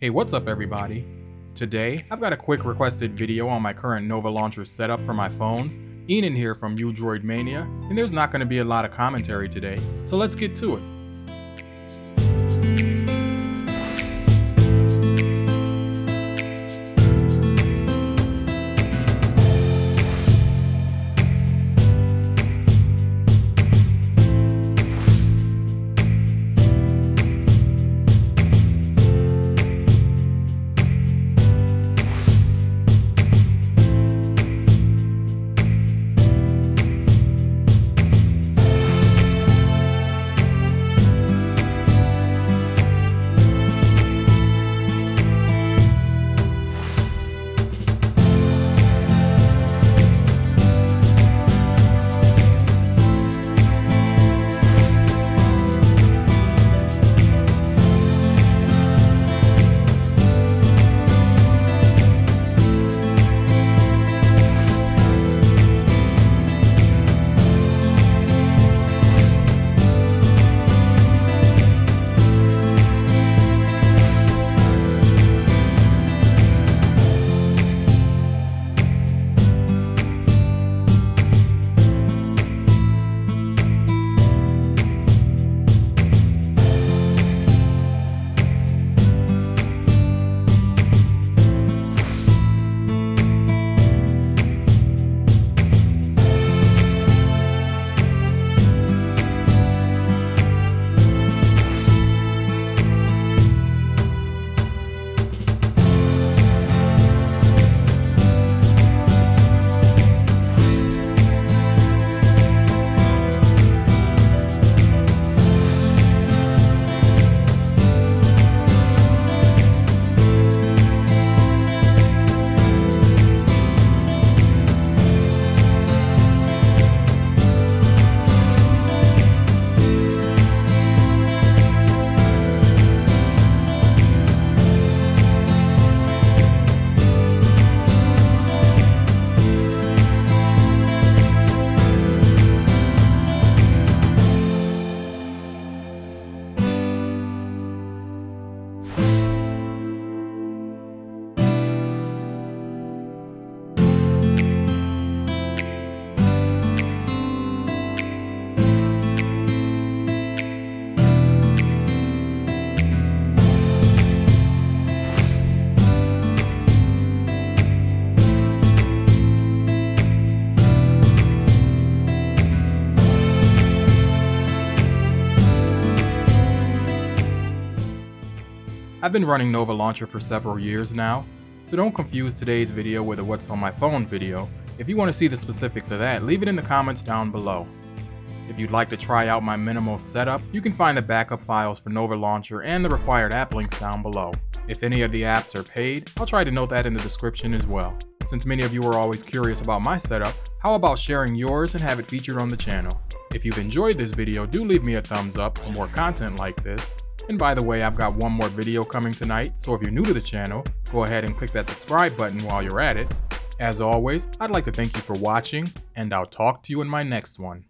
Hey, what's up everybody? Today, I've got a quick requested video on my current Nova Launcher setup for my phones. Enan here from Udroid Mania, and there's not going to be a lot of commentary today, so let's get to it. I've been running Nova Launcher for several years now, so don't confuse today's video with a what's on my phone video. If you want to see the specifics of that, leave it in the comments down below. If you'd like to try out my minimal setup, you can find the backup files for Nova Launcher and the required app links down below. If any of the apps are paid, I'll try to note that in the description as well. Since many of you are always curious about my setup, how about sharing yours and have it featured on the channel? If you've enjoyed this video, do leave me a thumbs up for more content like this. And by the way, I've got one more video coming tonight, so if you're new to the channel, go ahead and click that subscribe button while you're at it. As always, I'd like to thank you for watching, and I'll talk to you in my next one.